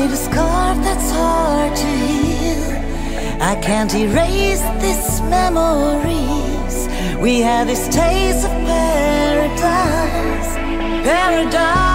made a scar that's hard to heal. I can't erase these memories. We had this taste of paradise, paradise.